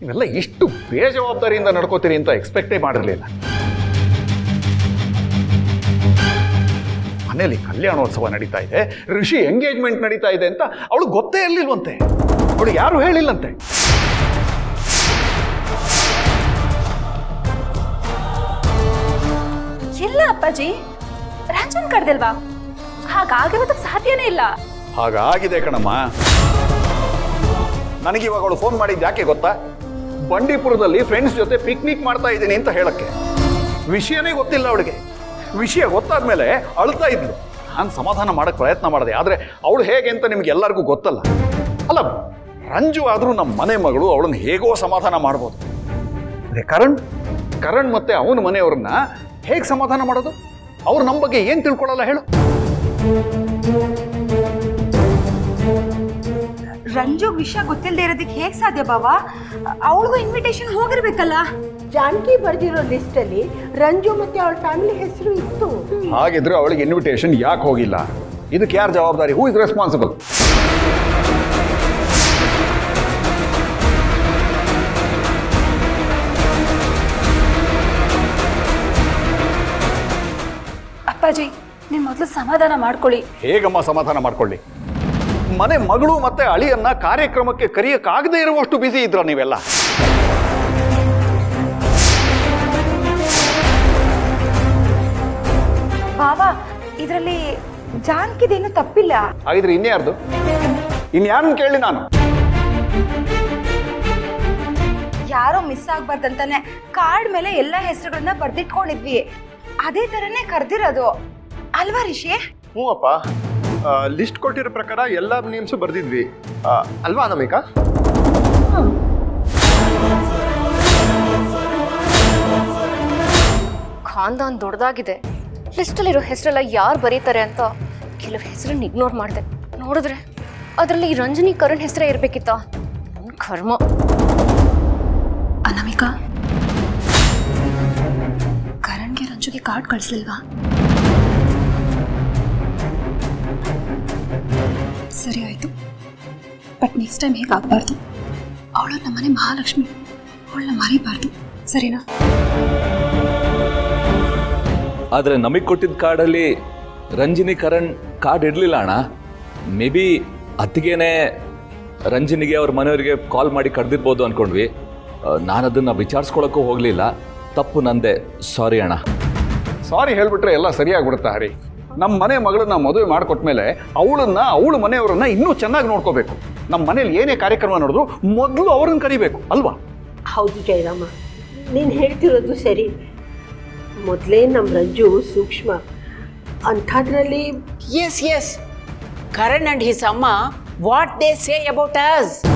ನೀವೆಲ್ಲ ಇಷ್ಟು ಬೇಜವಾಬ್ದಾರಿಯಿಂದ ನಡ್ಕೋತೀರಿ ಅಂತ ಎಕ್ಸ್ಪೆಕ್ಟೇ ಮಾಡಿರಲಿಲ್ಲ ಮನೆಯಲ್ಲಿ ಕಲ್ಯಾಣೋತ್ಸವ ನಡೀತಾ ಇದೆ ಋಷಿ ಎಂಗೇಜ್ಮೆಂಟ್ ನಡೀತಾ ಇದೆ ಅಂತ ಅವಳು ಗೊತ್ತೇ ಇರಲಿಲ್ವಂತೆ. ಅವಳು ಯಾರು ಹೇಳಿಲ್ಲಂತೆ. ಇಲ್ಲ ಅಪ್ಪಾಜಿ ರಾಜನ್ ಹಾಗಾಗಿ ಹಾಗಾಗಿರೋದಕ್ಕೆ ಸಾಧ್ಯನೇ ಇಲ್ಲ. ಹಾಗಾಗಿದೆ ಕಣಮ್ಮ. ನನಗೆ ಇವಾಗ ಅವಳು ಫೋನ್ ಮಾಡಿದ್ದು ಯಾಕೆ ಗೊತ್ತಾ? ಬಂಡೀಪುರದಲ್ಲಿ ಫ್ರೆಂಡ್ಸ್ ಜೊತೆ ಪಿಕ್ನಿಕ್ ಮಾಡ್ತಾ ಇದ್ದೀನಿ ಅಂತ ಹೇಳಕ್ಕೆ. ವಿಷಯನೇ ಗೊತ್ತಿಲ್ಲ ಅವಳಿಗೆ. ವಿಷಯ ಗೊತ್ತಾದ್ಮೇಲೆ ಅಳ್ತಾ ಇದ್ಲು. ನಾನು ಸಮಾಧಾನ ಮಾಡಕ್ಕೆ ಪ್ರಯತ್ನ ಮಾಡಿದೆ ಆದರೆ ಅವಳು ಹೇಗೆ ಅಂತ ನಿಮ್ಗೆ ಎಲ್ಲರಿಗೂ ಗೊತ್ತಲ್ಲ. ಅಲ್ಲ ರಂಜು ಆದ್ರೂ ನಮ್ಮ ಮನೆ ಮಗಳು ಅವಳನ್ನು ಹೇಗೋ ಸಮಾಧಾನ ಮಾಡ್ಬೋದು. ಅದೇ ಕರಣ್? ಕರಣ್ ಮತ್ತೆ ಅವನ ಮನೆಯವ್ರನ್ನ ಹೇಗೆ ಸಮಾಧಾನ ಮಾಡೋದು? ಅವ್ರು ನಮ್ಮ ಬಗ್ಗೆ ಏನು ತಿಳ್ಕೊಳ್ಳಲ್ಲ ಹೇಳು. ರಂಜುಗ್ ವಿಷಯ ಗೊತ್ತಿಲ್ಲದೆ ಇರೋದಕ್ಕೆ ಹೇಗೆ ಸಾಧ್ಯ ಬಾವಾ? ಅವಳಿಗೂ ಇನ್ವಿಟೇಷನ್ ಹೋಗಿರ್ಬೇಕಲ್ಲ? ಜಾನಕಿ ಬರ್ದಿರೋ ಲಿಸ್ಟಲ್ಲಿ ರಂಜು ಮತ್ತೆ ಅವಳ ಫ್ಯಾಮಿಲಿ ಹೆಸರು ಇತ್ತು. ಹಾಗಿದ್ರೆ ಅವಳಿಗೆ ಇನ್ವಿಟೇಷನ್ ಯಾಕೆ ಹೋಗಿಲ್ಲ? ಇದಕ್ಕೆ ಯಾರು ಜವಾಬ್ದಾರಿ? ಹೂ ಇಸ್ ರೆಸ್ಪಾನ್ಸಿಬಲ್ ಅಪ್ಪಾಜಿ ನೀವು ಮೊದಲು ಸಮಾಧಾನ ಮಾಡ್ಕೊಳ್ಳಿ. ಹೇಗಮ್ಮ ಸಮಾಧಾನ ಮಾಡ್ಕೊಳ್ಳಿ? ಮನೆ ಮಗಳು ಮತ್ತೆ ಅಳಿಯನ್ನ ಕಾರ್ಯಕ್ರಮಕ್ಕೆ ಕರೆಯಕ್ಕಾಗದೇ ಇರುವಷ್ಟು ಬಿಸಿ ಇದ್ರ ನೀವೆಲ್ಲ. ಬಾಬಾ ಇದರಲ್ಲಿ ಜಾನ್ಕಿದೇನು ತಪ್ಪಿಲ್ಲ? ಹಾಗಿದ್ರೆ ಇನ್ಯಾರ್ದು? ಇನ್ಯಾರನ್ನು ಕೇಳಿ ನಾನು. ಯಾರೋ ಮಿಸ್ ಆಗ್ಬಾರ್ದಂತಾನೆ ಕಾರ್ಡ್ ಮೇಲೆ ಎಲ್ಲ ಹೆಸರುಗಳನ್ನ ಬರ್ದಿಟ್ಕೊಂಡಿದ್ವಿ. ಅದೇ ತರನೇ ಕರ್ದಿರೋದು. ಅಲ್ವಾ ರಿಷಿ? ಹ್ಞೂ ಅಪ್ಪ ಲಿಸ್ಟ್ ಕೊಟ್ಟಿರೋ ಪ್ರಕಾರ ಎಲ್ಲ ನೇಮ್ಸು ಬರ್ದಿದ್ವಿ ಆ, ಅಲ್ವಾ ಅನಾಮಿಕಾ ಖಾನ್ದಾನ್ ದೊಡ್ಡದಾಗಿದೆ ಲಿಸ್ಟಲ್ಲಿರೋ ಹೆಸರೆಲ್ಲ ಯಾರು ಬರೀತಾರೆ ಅಂತ ಕೆಲವು ಹೆಸರನ್ನ ಇಗ್ನೋರ್ ಮಾಡಿದೆ ನೋಡಿದ್ರೆ ಅದರಲ್ಲಿ ಈ ರಂಜನಿ ಕರಣ್ ಹೆಸರೇ ಇರ್ಬೇಕಿತ್ತ ನನ್ ಕರ್ಮ ಅನಾಮಿಕಾ ಕರಣ್ಗೆ ರಂಜುಗೆ ಕಾರ್ಡ್ ಕಳಿಸ್ಲಿಲ್ವಾ ಸರಿ ಆಯಿತು. ಬಟ್ ನೆಕ್ಸ್ಟ್ ಟೈಮ್ ಹೇಗಾಗಬಾರ್ದು ಅವಳು ನಮ್ಮನೆ ಮಹಾಲಕ್ಷ್ಮಿ. ಅವಳನ್ನ ಮರಿಬಾರ್ದು. ಸರಿನಾ? ಆದರೆ ನಮಗೆ ಕೊಟ್ಟಿದ್ದ ಕಾರ್ಡಲ್ಲಿ ರಂಜಿನಿ ಕರಣ್ ಕಾರ್ಡ್ ಇರಲಿಲ್ಲ ಅಣ್ಣ. ಮೇ ಬಿ ಅತ್ತಿಗೆನೇ ರಂಜಿನಿಗೆ ಅವ್ರ ಮನೆಯವರಿಗೆ ಕಾಲ್ ಮಾಡಿ ಕರೆದಿರ್ಬೋದು ಅಂದ್ಕೊಂಡ್ವಿ ನಾನು ಅದನ್ನು ವಿಚಾರಿಸ್ಕೊಳಕ್ಕೂ ಹೋಗಲಿಲ್ಲ. ತಪ್ಪು ನಂದೆ. ಸಾರಿ ಅಣ್ಣ. ಸಾರಿ ಹೇಳಿಬಿಟ್ರೆ ಎಲ್ಲ ಸರಿಯಾಗಿಬಿಡುತ್ತಾ ಹರಿ? ನಮ್ಮ ಮನೆ ಮಗಳನ್ನ ಮದುವೆ ಮಾಡಿಕೊಟ್ಮೇಲೆ ಅವಳನ್ನ ಅವಳ ಮನೆಯವರನ್ನ ಇನ್ನೂ ಚೆನ್ನಾಗಿ ನೋಡ್ಕೋಬೇಕು. ನಮ್ಮ ಮನೇಲಿ ಏನೇ ಕಾರ್ಯಕ್ರಮ ನೋಡಿದ್ರು ಮೊದಲು ಅವ್ರನ್ನ ಕರಿಬೇಕು ಅಲ್ವಾ? ಹೌದು ಜಯರಾಮ ನೀನು ಹೇಳ್ತಿರೋದು ಸರಿ. ಮೊದಲೇ ನಮ್ಮ ರಜ್ಜು ಸೂಕ್ಷ್ಮ. ಅಂಥದ್ರಲ್ಲಿ yes yes Karan and his ಅಮ್ಮ what they say about us.